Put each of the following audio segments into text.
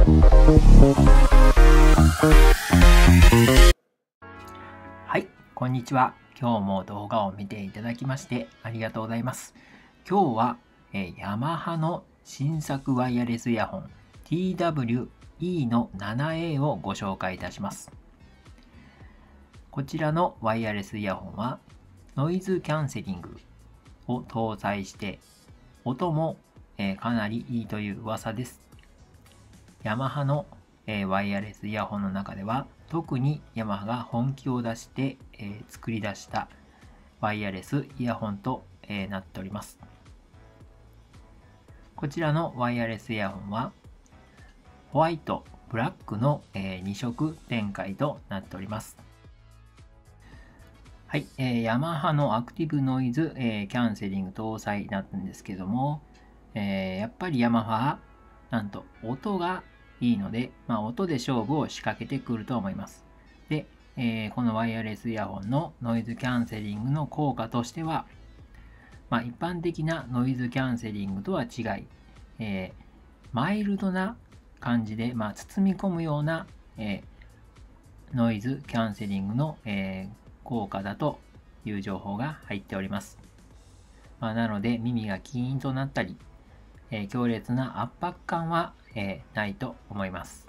はい、こんにちは。今日も動画を見ていただきましてありがとうございます。今日は、えヤマハの新作ワイヤレスイヤホン TWE の 7A をご紹介いたします。こちらのワイヤレスイヤホンはノイズキャンセリングを搭載して音も、えかなりいいという噂です。ヤマハの、えワイヤレスイヤホンの中では特にヤマハが本気を出して、え作り出したワイヤレスイヤホンと、えなっております。こちらのワイヤレスイヤホンはホワイト、ブラックの、え2色展開となっております。はい、えー、ヤマハのアクティブノイズ、えー、キャンセリング搭載なんですけども、えー、やっぱりヤマハなんと音がいいので、まあ、音で勝負を仕掛けてくると思います。で、えー、このワイヤレスイヤホンのノイズキャンセリングの効果としては、まあ、一般的なノイズキャンセリングとは違い、えー、マイルドな感じで、まあ、包み込むような、えー、ノイズキャンセリングの、え、効果だという情報が入っております。まあ、なので耳がキーンとなったり、えー、強烈な圧迫感は、えー、ないと思います。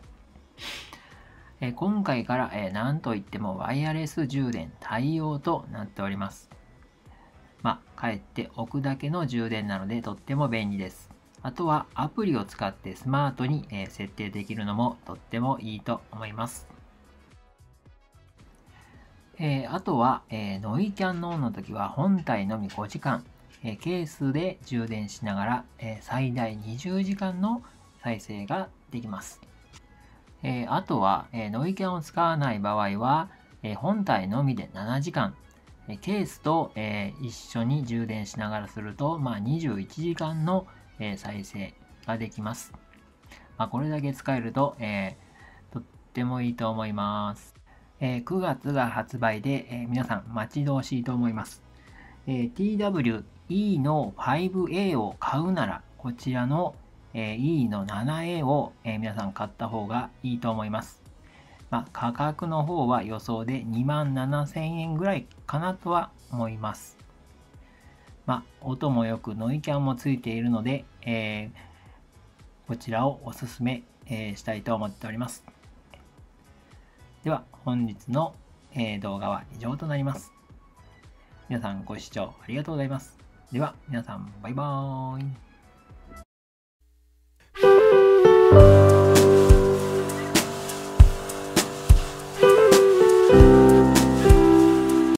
え、今回から、え何といってもワイヤレス充電対応となっております。まあ、帰って置くだけの充電なのでとっても便利です。あとはアプリを使ってスマートに、え設定できるのもとってもいいと思います。えー、あとは、えー、ノイキャンノンの時は本体のみ5時間、え、ケースで充電しながら、え最大20時間の再生ができます。えあとは、えノイキャンを使わない場合は、え本体のみで7時間、えケースと、え一緒に充電しながらすると、ま、21時間の、え再生ができます。ま、これだけ使えると、えとってもいいと思います。え、9月が発売で、え、皆さん待ち遠しいと思います。えー、E の 5A を買うなら、こちらの、え E の 7A を、え皆さん買った方がいいと思います。まあ、価格の方は予想で2万7000円ぐらいかなとは思います。まあ、音もよくノイキャンもついているので、えこちらをおすすめ、えしたいと思っております。では本日の、え動画は以上となります。皆さんご視聴ありがとうございます。では皆さんバイバーイ。